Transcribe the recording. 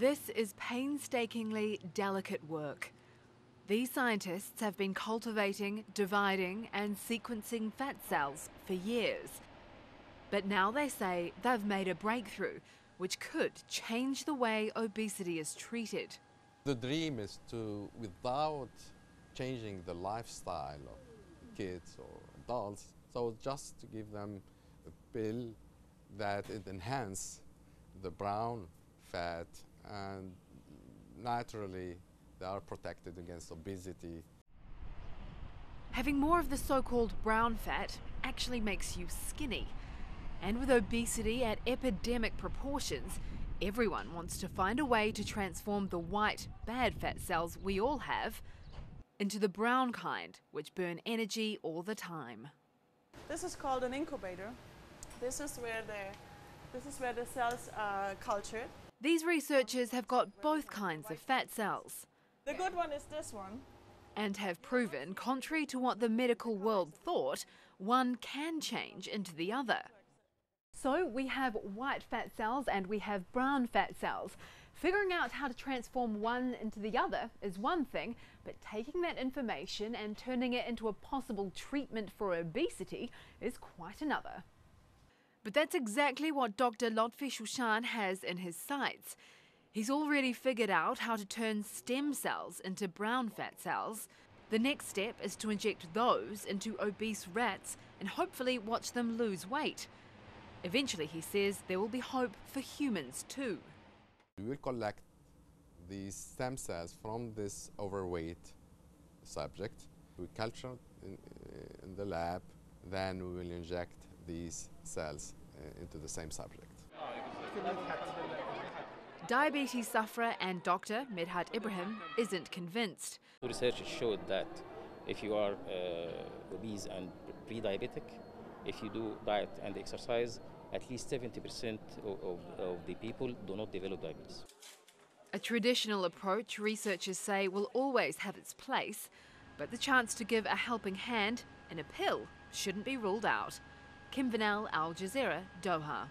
This is painstakingly delicate work. These scientists have been cultivating, dividing, and sequencing fat cells for years. But now they say they've made a breakthrough which could change the way obesity is treated. The dream is to, without changing the lifestyle of kids or adults, so just to give them a pill that it enhance the brown fat and naturally they are protected against obesity. Having more of the so called brown fat actually makes you skinny. And with obesity at epidemic proportions, everyone wants to find a way to transform the white, bad fat cells we all have into the brown kind, which burn energy all the time. This is called an incubator. This is where the, this is where the cells are cultured. These researchers have got both kinds of fat cells. The good one is this one. And have proven, contrary to what the medical world thought, one can change into the other. So we have white fat cells and we have brown fat cells. Figuring out how to transform one into the other is one thing, but taking that information and turning it into a possible treatment for obesity is quite another. But that's exactly what Dr. Lotfi Chouchane has in his sights. He's already figured out how to turn stem cells into brown fat cells. The next step is to inject those into obese rats and hopefully watch them lose weight. Eventually, he says, there will be hope for humans too. We will collect these stem cells from this overweight subject. We culture in, in the lab, then we will inject these cells uh, into the same subject. Diabetes sufferer and doctor Medhat Ibrahim isn't convinced. Research showed that if you are uh, obese and pre-diabetic, if you do diet and exercise, at least 70% of, of, of, the people do not develop diabetes. A traditional approach, researchers say, will always have its place, but the chance to give a helping hand in a pill shouldn't be ruled out. Kim Vanel, Al Jazeera, Doha.